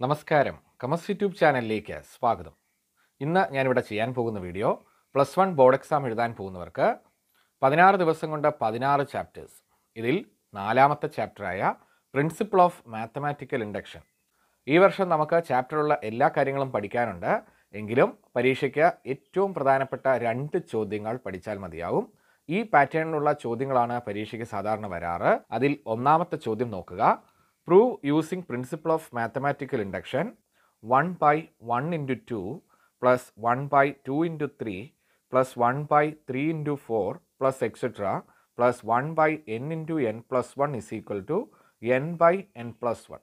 നമസ്കാരം. കമസ് യൂട്യൂബ് ചാനലിലേക്ക് സ്വാഗതം. ഇന്ന് ഞാനിവിടെ ചെയ്യാൻ പോകുന്ന video plus one board exam എഴുതാൻ പോകുന്നവർക്ക് പതിനാറ് ദിവസം കൊണ്ട് പതിനാറ് ചാപ്റ്റേഴ്സ്. ഇതിൽ നാലാമത്തെ ചാപ്റ്ററായ പ്രിൻസിപ്പിൾ ഓഫ് മാത്തമാറ്റിക്കൽ ഇൻഡക്ഷൻ. ഈ വർഷം നമുക്ക് ചാപ്റ്ററുള്ള എല്ലാ കാര്യങ്ങളും പഠിക്കാനുണ്ട്. എങ്കിലും പരീക്ഷയ്ക്ക് ഏറ്റവും പ്രധാനപ്പെട്ട രണ്ട് ചോദ്യങ്ങൾ പഠിച്ചാൽ മതിയാവും. ഈ പാറ്റേണിലുള്ള ചോദ്യങ്ങളാണ് പരീക്ഷയ്ക്ക് സാധാരണ വരാറ്. അതിൽ ഒന്നാമത്തെ ചോദ്യം നോക്കുക. Prove using principle of mathematical induction one by one into two plus one by two into three plus one by three into four plus etcetera plus one by n into n plus one is equal to n by n plus one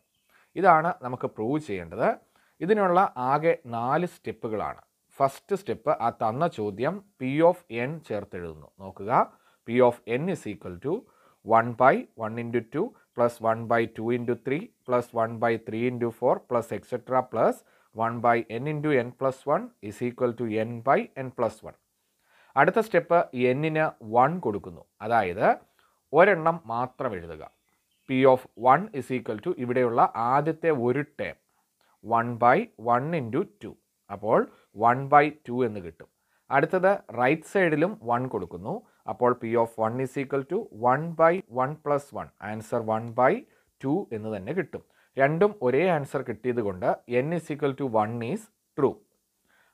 ഇതാണ് നമുക്ക് prove ചെയ്യേണ്ടത്. ഇതിനുള്ള ആകെ നാല് സ്റ്റെപ്പുകളാണ്. First step ആ തന്ന ചോദ്യം P of n ചേർത്തെഴുതുന്നു. നോക്കുക. P of n is equal to one by one into two plus one by two into three plus one by three into four plus etcetera plus one by n into n plus one is equal to n by n plus one അടുത്ത step എന്നിന് one കൊടുക്കുന്നു. അതായത് ഒരെണ്ണം മാത്രം എഴുതുക. P of one is equal to ഇവിടെയുള്ള ആദ്യത്തെ ഒരു term one by one into two അപ്പോൾ വൺ ബൈ ടു എന്ന് കിട്ടും. അടുത്തത് റൈറ്റ് സൈഡിലും വൺ കൊടുക്കുന്നു. അപ്പോൾ P of one is equal to one by one plus one answer one by two എന്ന് തന്നെ കിട്ടും. രണ്ടും ഒരേ ആൻസർ കിട്ടിയത് കൊണ്ട് n is equal to one is true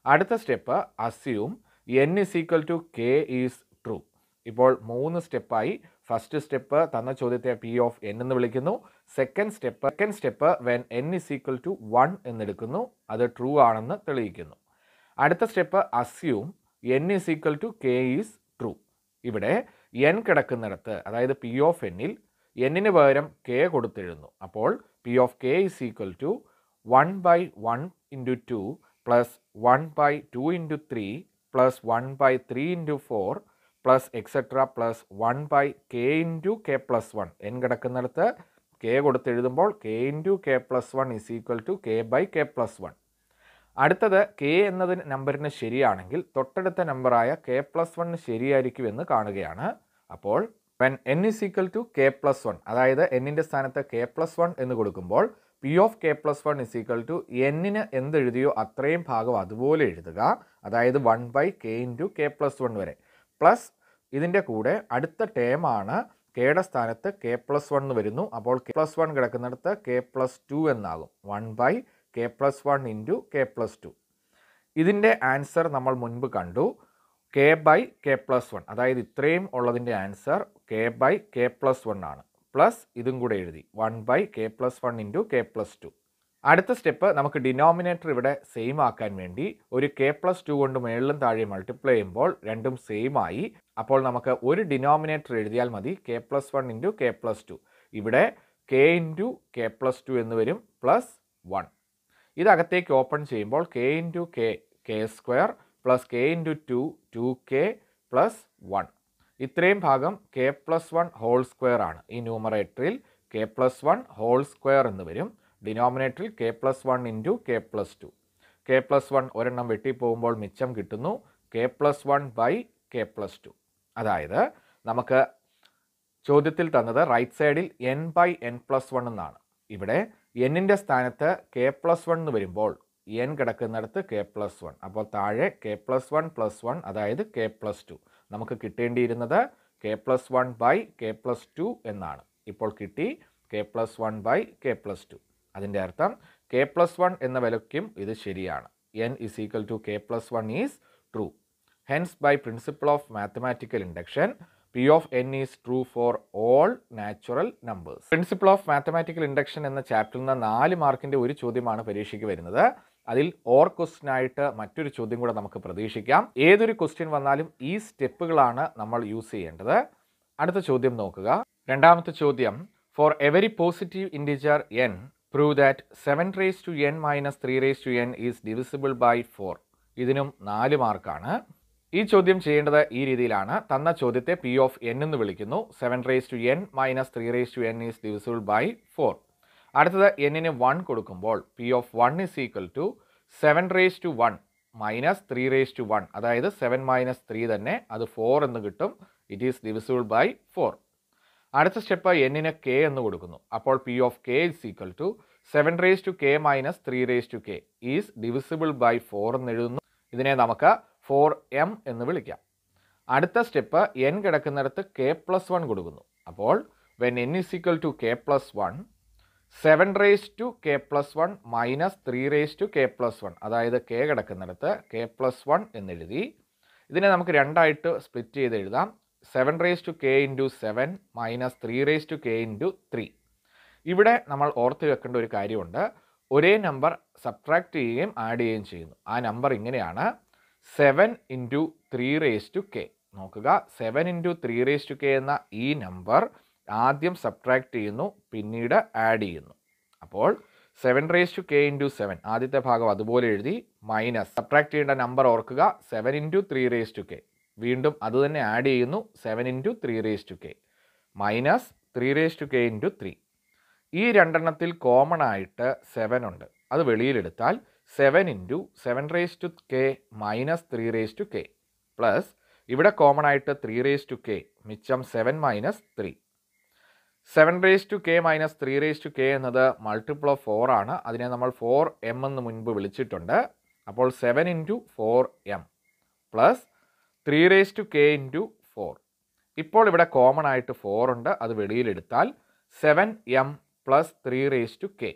അടുത്ത step assume n is equal to k is true ഇപ്പോൾ മൂന്ന് സ്റ്റെപ്പായി. ഫസ്റ്റ് സ്റ്റെപ്പ് തന്ന ചോദ്യത്തെ പി ഓഫ് എൻ എന്ന് വിളിക്കുന്നു. Second step second step when n is equal to one എന്നെടുക്കുന്നു. അത് true ആണെന്ന് തെളിയിക്കുന്നു. അടുത്ത step assume n is equal to k is ഇവിടെ എൻ കിടക്കുന്നിടത്ത് അതായത് പി ഓഫ് എന്നിൽ എന്നിന് പകരം കെ കൊടുത്തെഴുതുന്നു അപ്പോൾ P of k is equal to one by one into two plus one by two into three plus one by three into four plus etcetera plus one by k into k plus one n കിടക്കുന്നിടത്ത് K കൊടുത്തെഴുതുമ്പോൾ k into k plus one is equal to k by k plus one അടുത്തത് k എന്നതിന് നമ്പറിന് ശരിയാണെങ്കിൽ തൊട്ടടുത്ത നമ്പറായ K plus വണ്ണിന് ശരിയായിരിക്കുമെന്ന് കാണുകയാണ്. അപ്പോൾ when n is equal to k plus one അതായത് എന്നിന്റെ സ്ഥാനത്ത് കെ പ്ലസ് വൺ എന്ന് കൊടുക്കുമ്പോൾ P of k plus one is equal to എന്നിന് എന്തെഴുതിയോ അത്രയും ഭാഗം അതുപോലെ എഴുതുക. അതായത് one by k into k plus one വരെ. പ്ലസ് ഇതിന്റെ കൂടെ അടുത്ത ടേമാണ് കെയുടെ സ്ഥാനത്ത് കെ പ്ലസ് വൺ എന്ന് വരുന്നു. അപ്പോൾ കെ പ്ലസ് വൺ കിടക്കുന്നിടത്ത് കെ പ്ലസ് ടു എന്നാകും. One by k plus one into k plus two ഇതിന്റെ ആൻസർ നമ്മൾ മുൻപ് കണ്ടു k by k plus one അതായത് ഇത്രയും ഉള്ളതിന്റെ answer k by k plus one ആണ് പ്ലസ് ഇതും കൂടെ എഴുതി one by k plus one into k plus two അടുത്ത സ്റ്റെപ്പ് നമുക്ക് ഡിനോമിനേറ്റർ ഇവിടെ സെയിം ആക്കാൻ വേണ്ടി ഒരു കെ പ്ലസ് ടു കൊണ്ട് മുകളിലും താഴെ മൾട്ടിപ്ലൈ ചെയ്യുമ്പോൾ രണ്ടും സെയിം ആയി അപ്പോൾ നമുക്ക് ഒരു ഡിനോമിനേറ്റർ എഴുതിയാൽ മതി k plus one into k plus two ഇവിടെ k into k plus two എന്ന് വരും പ്ലസ് വൺ ഇതകത്തേക്ക് ഓപ്പൺ ചെയ്യുമ്പോൾ k into k k square plus k into two two k plus one ഇത്രയും ഭാഗം k plus one whole square ആണ്. ഈ ന്യൂമറേറ്ററിൽ k plus one whole square എന്ന് വരും. ഡിനോമിനേറ്ററിൽ k plus one into k plus two k plus one ഒരെണ്ണം വെട്ടിപ്പോകുമ്പോൾ മിച്ചം കിട്ടുന്നു. K plus one by k plus two അതായത് നമുക്ക് ചോദ്യത്തിൽ തന്നത് റൈറ്റ് സൈഡിൽ n by n plus one എന്നാണ്. ഇവിടെ എന്നിന്റെ സ്ഥാനത്ത് കെ പ്ലസ് വൺ എന്ന് വരുമ്പോൾ എൻ കിടക്കുന്നിടത്ത് കെ പ്ലസ് വൺ അപ്പോൾ താഴെ k plus one plus one അതായത് കെ പ്ലസ് ടു നമുക്ക് കിട്ടേണ്ടിയിരുന്നത് k plus one by k plus two എന്നാണ് ഇപ്പോൾ കിട്ടി k plus one by k plus two അതിന്റെ അർത്ഥം കെ പ്ലസ് വൺ എന്ന വിലയ്ക്കും ഇത് ശരിയാണ് n is equal to k plus one is true hence by principle of mathematical induction p of n is true for all natural numbers principle of mathematical induction എന്ന ചാപ്റ്ററിൽ നിന്ന് നാല് മാർക്കിന്റെ ഒരു ചോദ്യമാണ് പരീക്ഷയ്ക്ക് വരുന്നത്. അതിൽ ഓർ ക്വസ്റ്റ്യൻ ആയിട്ട് മറ്റൊരു ചോദ്യം കൂടെ നമുക്ക് പ്രതീക്ഷിക്കാം. ഏതൊരു ക്വസ്റ്റ്യൻ വന്നാലും ഈ സ്റ്റെപ്പുകളാണ് നമ്മൾ യൂസ് ചെയ്യേണ്ടത്. അടുത്ത ചോദ്യം നോക്കുക. രണ്ടാമത്തെ ചോദ്യം. For every positive integer n prove that seven raise to n minus three raise to n is divisible by four ഇതിനും നാല് മാർക്കാണ് ഈ ചോദ്യം ചെയ്യേണ്ടത് ഈ രീതിയിലാണ്. തന്ന ചോദ്യത്തെ പി ഓഫ് എൻ എന്ന് വിളിക്കുന്നു. Seven raise to n minus three raise to n is divisible by four അടുത്തത് എന്നിന് വൺ കൊടുക്കുമ്പോൾ P of one is equal to seven raise to one minus three raise to one അതായത് seven minus three തന്നെ അത് four എന്ന് കിട്ടും. It is divisible by four അടുത്ത step എന്നിന് കെ എന്ന് കൊടുക്കുന്നു. അപ്പോൾ P of k is equal to seven raise to k minus three raise to k is divisible by four എന്ന് എഴുതുന്നു. ഇതിനെ നമുക്ക് ഫോർ എം എന്ന് വിളിക്കാം. അടുത്ത സ്റ്റെപ്പ് എൻ കിടക്കുന്നിടത്ത് കെ പ്ലസ് വൺ കൊടുക്കുന്നു. അപ്പോൾ when n is equal to k plus one seven raise to k plus one minus three raise to k plus one അതായത് കെ കിടക്കുന്നിടത്ത് കെ പ്ലസ് വൺ എന്നെഴുതി. ഇതിനെ നമുക്ക് രണ്ടായിട്ട് സ്പ്ലിറ്റ് ചെയ്ത് എഴുതാം. Seven raise to k into seven minus three raise to k into three ഇവിടെ നമ്മൾ ഓർത്ത് വെക്കേണ്ട ഒരു കാര്യമുണ്ട്. ഒരേ നമ്പർ സബ്ട്രാക്ട് ചെയ്യുകയും ആഡ് ചെയ്യുകയും ചെയ്യുന്നു. ആ നമ്പർ ഇങ്ങനെയാണ്. Seven into three raise to k നോക്കുക. Seven into three raise to k എന്ന ഈ നമ്പർ ആദ്യം സബ്ട്രാക്ട് ചെയ്യുന്നു പിന്നീട് ആഡ് ചെയ്യുന്നു. അപ്പോൾ seven raise to k into seven ആദ്യത്തെ ഭാഗം അതുപോലെ എഴുതി മൈനസ് സബ്ട്രാക്ട് ചെയ്യേണ്ട നമ്പർ ഓർക്കുക. Seven into three raise to k വീണ്ടും അത് തന്നെ ആഡ് ചെയ്യുന്നു. Seven into three raise to k minus three raise to k into three ഈ രണ്ടെണ്ണത്തിൽ കോമൺ ആയിട്ട് സെവൻ ഉണ്ട്. അത് വെളിയിലെടുത്താൽ seven into seven raise to k minus three raise to k plus ഇവിടെ കോമൺ ആയിട്ട് ത്രീ റേസ് ടു കെ മിച്ചം seven minus three seven raise to k minus three raise to k എന്നത് multiple of four ആണ്. അതിനെ നമ്മൾ four M എന്ന് മുൻപ് വിളിച്ചിട്ടുണ്ട്. അപ്പോൾ seven into four m plus three raise to k into four ഇപ്പോൾ ഇവിടെ കോമൺ ആയിട്ട് ഫോർ ഉണ്ട്. അത് വെളിയിലെടുത്താൽ seven m plus three raise to k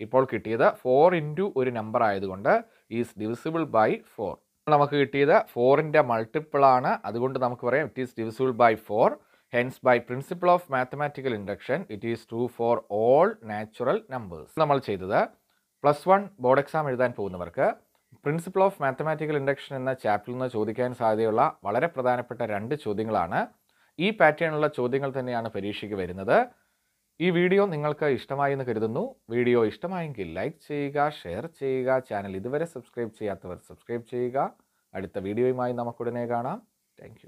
ഇപ്പോൾ കിട്ടിയത് ഫോർ ഇന്റു ഒരു നമ്പർ ആയതുകൊണ്ട് ഈസ് ഡിവിസിബിൾ ബൈ ഫോർ നമുക്ക് കിട്ടിയത് ഫോറിന്റെ മൾട്ടിപ്പിൾ ആണ്. അതുകൊണ്ട് നമുക്ക് പറയാം it is divisible by four hence by principle of mathematical induction it is true for all natural numbers നമ്മൾ ചെയ്തത് പ്ലസ് വൺ ബോർഡ് എക്സാം എഴുതാൻ പോകുന്നവർക്ക് പ്രിൻസിപ്പിൾ ഓഫ് മാത്തമാറ്റിക്കൽ ഇൻഡക്ഷൻ എന്ന ചാപ്റ്ററിൽ നിന്ന് ചോദിക്കാൻ സാധ്യതയുള്ള വളരെ പ്രധാനപ്പെട്ട രണ്ട് ചോദ്യങ്ങളാണ്. ഈ പാറ്റേണുള്ള ചോദ്യങ്ങൾ തന്നെയാണ് പരീക്ഷയ്ക്ക് വരുന്നത്. ഈ വീഡിയോ നിങ്ങൾക്ക് ഇഷ്ടമായി എന്ന് കരുതുന്നു. വീഡിയോ ഇഷ്ടമായെങ്കിൽ ലൈക്ക് ചെയ്യുക ഷെയർ ചെയ്യുക ചാനൽ ഇതുവരെ സബ്സ്ക്രൈബ് ചെയ്യാത്തവർ സബ്സ്ക്രൈബ് ചെയ്യുക. അടുത്ത വീഡിയോയുമായി നമുക്കുടനെ കാണാം. താങ്ക്